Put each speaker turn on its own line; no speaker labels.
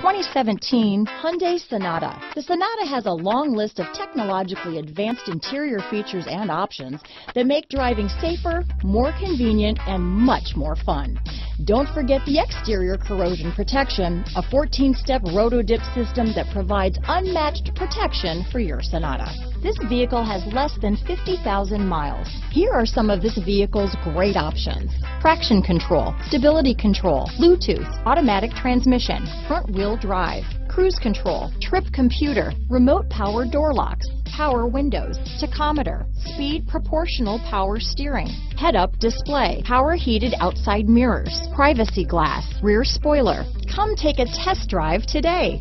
2017 Hyundai Sonata. The Sonata has a long list of technologically advanced interior features and options that make driving safer, more convenient, and much more fun. Don't forget the exterior corrosion protection, a 14-step roto-dip system that provides unmatched protection for your Sonata. This vehicle has less than 50,000 miles. Here are some of this vehicle's great options. Traction control, stability control, Bluetooth, automatic transmission, front wheel drive, cruise control, trip computer, remote power door locks, power windows, tachometer, speed proportional power steering, head-up display, power heated outside mirrors, privacy glass, rear spoiler. Come take a test drive today.